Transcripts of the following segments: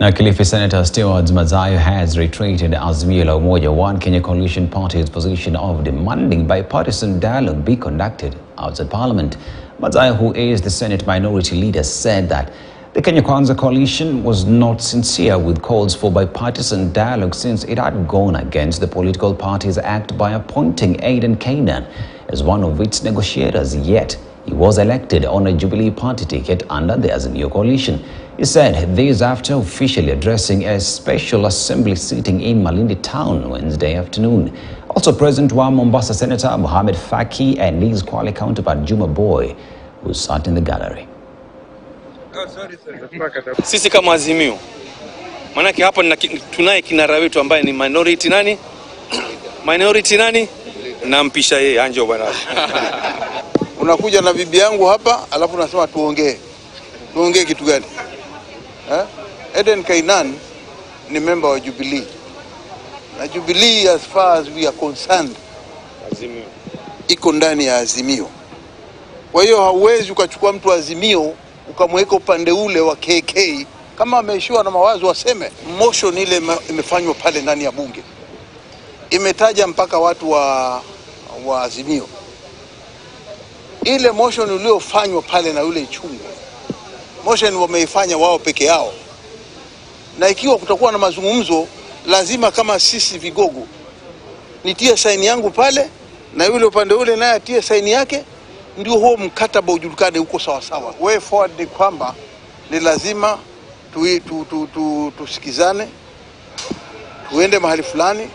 Now, Kilifi Senator Stewart Mazayo has reiterated Azimio la Umoja One Kenya Coalition Party's position of demanding bipartisan dialogue be conducted outside Parliament. Mazayo, who is the Senate Minority Leader, said that the Kenya Kwanza coalition was not sincere with calls for bipartisan dialogue since it had gone against the Political Parties Act by appointing Aidan Kanan as one of its negotiators, yet he was elected on a Jubilee Party ticket under the Azimio coalition. He said this after officially addressing a special assembly sitting in Malindi town Wednesday afternoon. Also present were Mombasa Senator Mohamed Faki and his Kwale counterpart Juma Boy, who sat in the gallery. Sisi kama Azimio, manake hapa tunaye kinara wetu ambaye ni minority nani, minority nani, nampisha yeye Anjo bwana. unakuja na bibi yangu hapa alafu unasema tuongee. Tuongee kitu gani eh? Eden Kainan ni memba wa Jubilee na Jubilee as far as we are concerned Azimio. iko ndani ya Azimio. Kwa hiyo hauwezi ukachukua mtu Azimio ukamweka upande ule wa KK kama ameishiwa na mawazo waseme. Motion ile imefanywa pale ndani ya bunge imetaja mpaka watu wa, wa Azimio. Ile motion uliofanywa pale na yule Ichungwa, motion wameifanya wao peke yao, na ikiwa kutakuwa na mazungumzo, lazima kama sisi vigogo nitie saini yangu pale na yule upande ule naye atie saini yake, ndio huo mkataba ujulikane huko sawasawa. Way forward ni kwamba ni lazima tu, tu, tu, tu, tusikizane, tuende mahali fulani,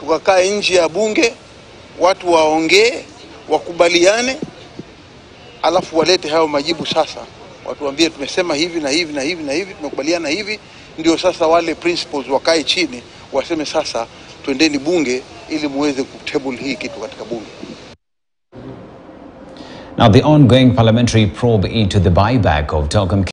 tukakae nje ya bunge, watu waongee, wakubaliane, alafu walete hayo majibu sasa, watuambie tumesema hivi na hivi na hivi na hivi, tumekubaliana hivi. Ndio sasa wale principals wakae chini waseme sasa, twendeni bunge ili muweze kutable hii kitu katika bunge. Now, the ongoing parliamentary probe into the buyback of telecom